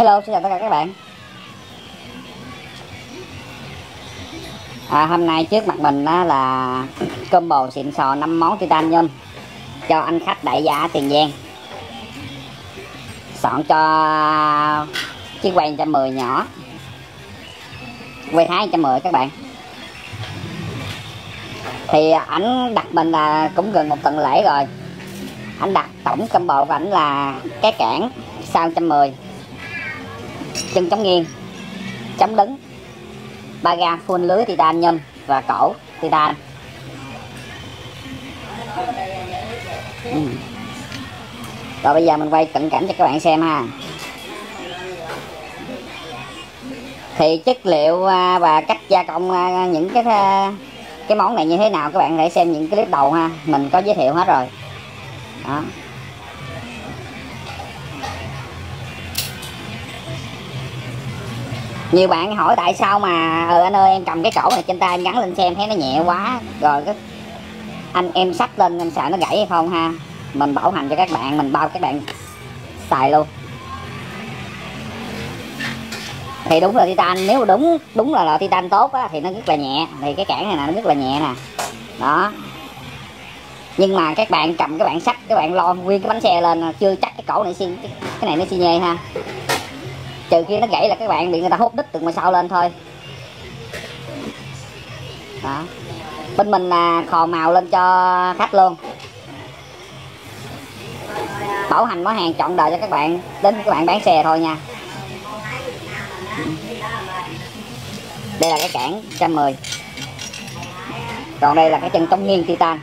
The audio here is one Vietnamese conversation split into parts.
Hello, xin chào tất cả các bạn. À, Hôm nay trước mặt mình đó là combo xịn sò 5 món titanium Cho anh khách đại gia Tiền Giang. Soạn cho chiếc quay 110 nhỏ. Quay thái 110 các bạn. Thì ảnh đặt mình là cũng gần một tuần lễ rồi. Anh đặt tổng combo của ảnh là cái cản sao 110 chân chống nghiêng chống đứng. Ba ga full lưới titan nhôm và cổ titan ừ. rồi bây giờ mình quay cận cảnh cho các bạn xem ha. Thì chất liệu à, và cách gia công à, những cái à, cái món này như thế nào các bạn hãy xem những clip đầu ha. Mình có giới thiệu hết rồi. Đó. Nhiều bạn hỏi tại sao mà ừ anh ơi em cầm cái cổ này trên tay em gắn lên xe em thấy nó nhẹ quá. Rồi cái anh em sắt lên em sợ nó gãy hay không ha. Mình bảo hành cho các bạn mình bao các bạn xài luôn. Thì đúng là titan nếu đúng đúng là loại titan tốt á, thì nó rất là nhẹ. Thì cái cản này là nó rất là nhẹ nè. Đó. Nhưng mà các bạn cầm các bạn sắt các bạn lo nguyên cái bánh xe lên chưa chắc cái cổ này xi cái này nó xi nhê ha trừ khi nó gãy là các bạn bị người ta hút đít từ ngoài sau lên thôi. Đó. Bên mình là khò màu lên cho khách luôn. Bảo hành món hàng chọn đời cho các bạn. Đến các bạn bán xe thôi nha. Đây là cái cản 110 còn đây là cái chân chống nghiêng titan.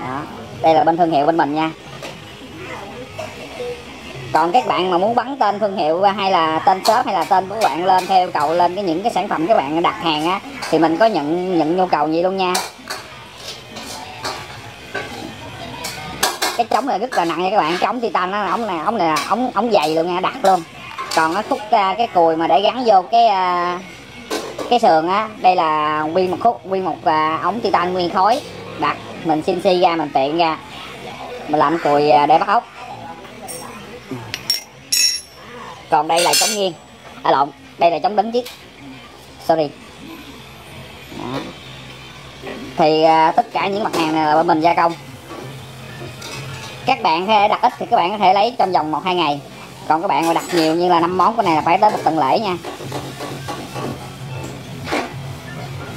Đó. Đây là bên thương hiệu bên mình nha còn các bạn mà muốn bắn tên thương hiệu hay là tên shop hay là tên của bạn lên theo cầu lên cái những cái sản phẩm các bạn đặt hàng á, thì mình có nhận nhận nhu cầu gì luôn nha. Cái trống này rất là nặng nha các bạn trống titan nó ống này ống này là ống ống dày luôn nha, đặt luôn. Còn nó khúc à, cái cùi mà để gắn vô cái à, cái sườn á, đây là nguyên một khúc nguyên một à, ống titan nguyên khối. Đặt, mình xin si ra, mình tiện ra, mình làm cùi để bắt ốc còn đây là chống nghiêng. À lộn. Đây là chống đứng chứ sorry. Đó. thì à, tất cả những mặt hàng này là bên mình gia công. Các bạn thể đặt ít thì các bạn có thể lấy trong vòng một hai ngày. Còn các bạn mà đặt nhiều như là năm món cái này là phải tới một tuần lễ nha.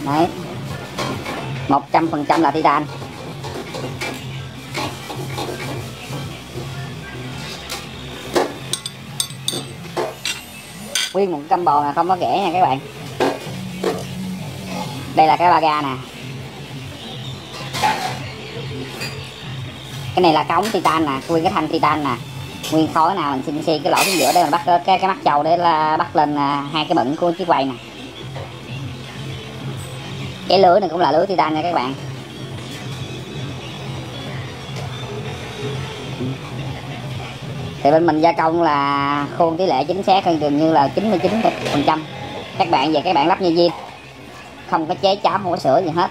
Đấy. Một trăm phần trăm là titan nguyên một căm bò mà không có rẻ nha các bạn. Đây là cái ba ga nè. Cái này là cái ống titan nè, nguyên cái thanh titan nè. Nguyên khối nào mình xin xi cái lỗ phía giữa đây mình bắt cái cái mắt trâu để là bắt lên à, hai cái bẩn của chiếc quay nè. Cái lưới này cũng là lưới titan nha các bạn thì bên mình gia công là khuôn tỷ lệ chính xác hơn gần như là 99 phần trăm. Các bạn về các bạn lắp như viên không có chế chám không có sữa gì hết.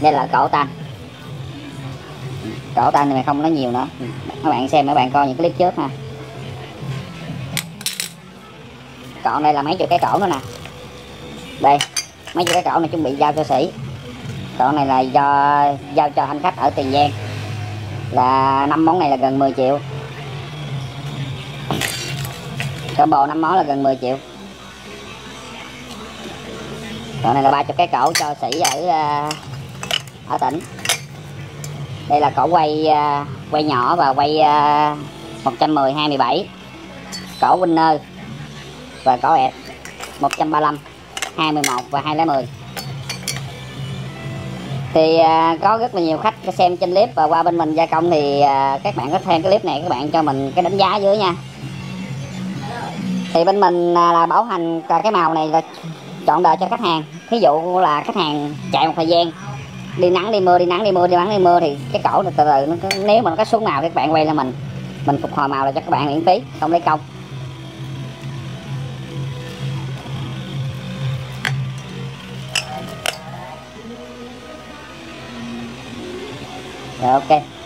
Đây là cổ tan cổ tan thì mày không nói nhiều nữa. Các bạn xem các bạn coi những clip trước ha. Còn đây là mấy chục cái cổ nữa nè. Đây, mấy chục cái cổ này chuẩn bị giao cho sĩ. Còn này là do giao cho anh khách ở tiền giang là năm món này là gần 10 triệu. Combo năm món là gần 10 triệu. Còn này là ba chục cái cổ cho sĩ ở ờ, ở tỉnh. Đây là cổ quay ờ, quay nhỏ và quay 110 27 cổ winner và cổ ẹt 135 21 và 210 thì à, có rất là nhiều khách xem trên clip và qua bên mình gia công thì à, các bạn có xem cái clip này các bạn cho mình cái đánh giá dưới nha. Thì bên mình à, là bảo hành cái màu này là chọn đời cho khách hàng. Ví dụ là khách hàng chạy một thời gian đi nắng đi mưa đi nắng đi mưa đi nắng đi mưa thì cái cổ từ từ nó nếu mà nó có xuống màu các bạn quay là mình. Mình phục hồi màu là cho các bạn miễn phí không lấy công. Ok